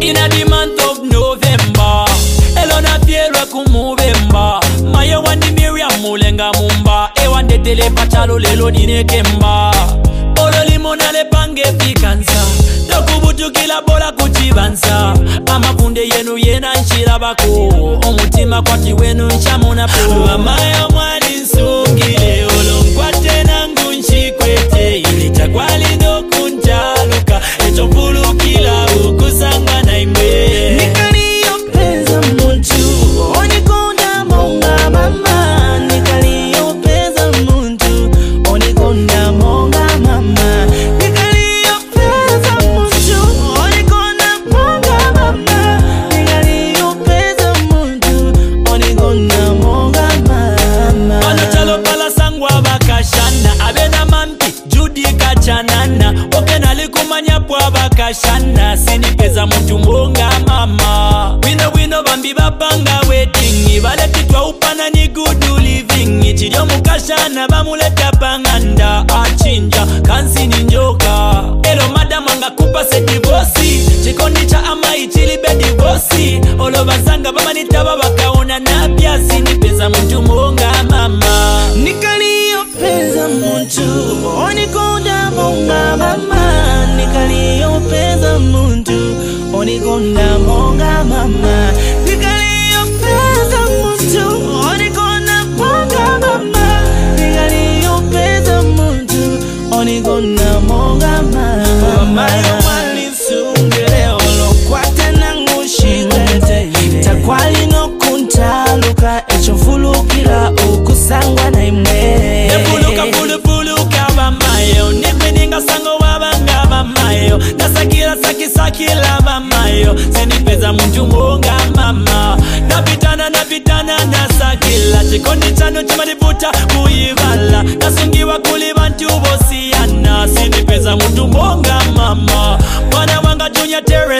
ina di month of novemba elona pierwa kumuvemba maye wandimiwya mulenga mumba ewandetele patalo lelo ninekemba bolo limona lepange pikansa tokubutukila bola kucibansa amakunde yenu yena nchilabako omutima kwati wenu nchamonapo kumbunga mama wino wino vambi vapanga wetingi valetitwa upanani good living chilyo mukashana vamuleta pang'anda achinja kansini njoka elo madamu angakupa sedivosi chikondi cha amai chilibe divosi olovazanga vamanitava vakaona na pyasi ni peza muntu mbunga mama nikaliyo peza muntu niko namonga mama nikaliopenda mtu niko mtu niko namonga mama mama taluka echovulukila okusangwa naimwe nebuluka bulubuluka bamayo nimwe ningasango wabanga bamayo moyo zenipeza munjumunga mama napitana napitana nasakila chikondi chanu chimalivuta kuivala nasungiwa kuliva ntiubosiyana sinipeza munjumunga mama mwana wanga junya tere